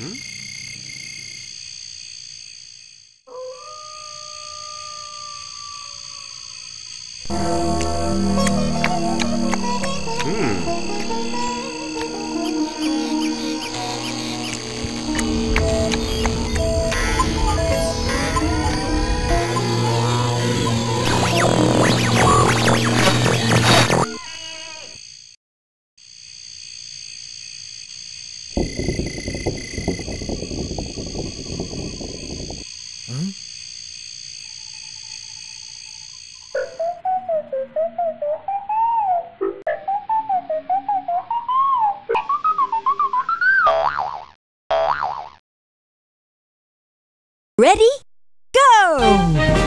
응? Ready? Go!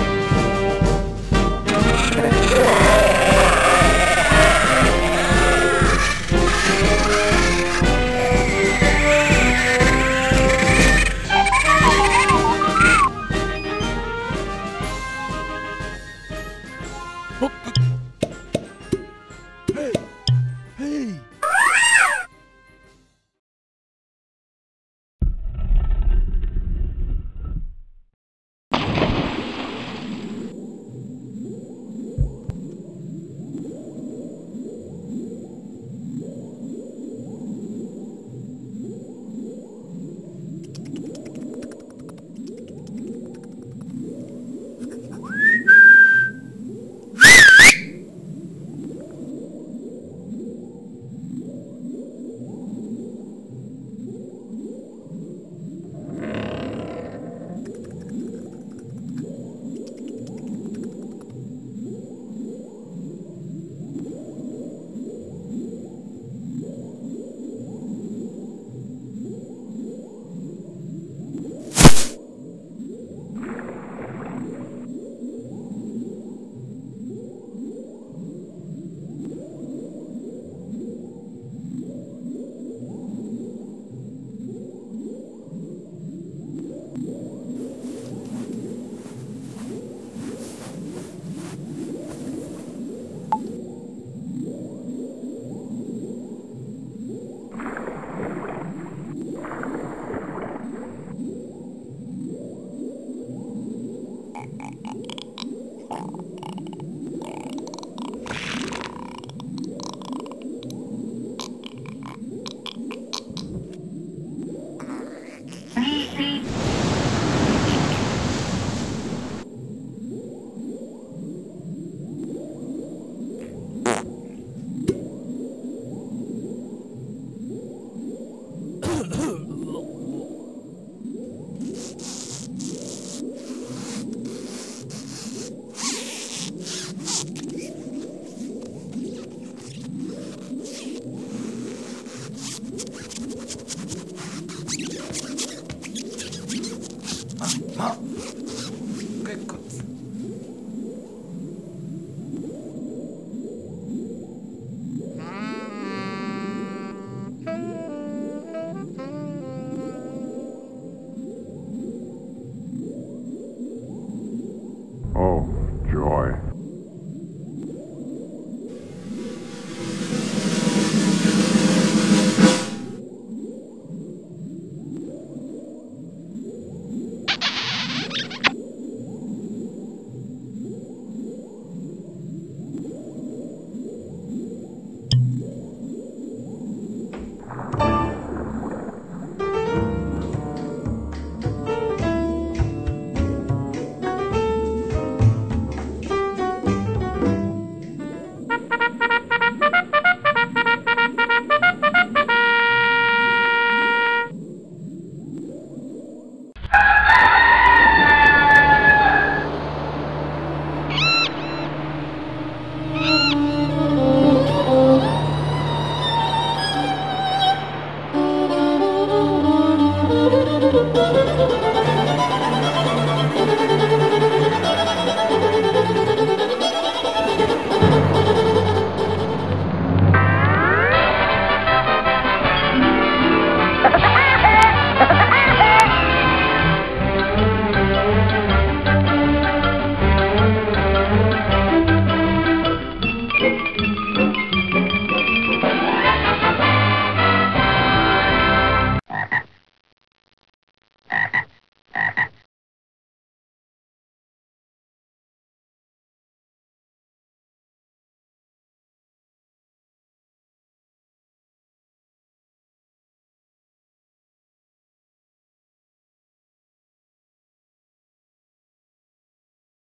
Oh, joy.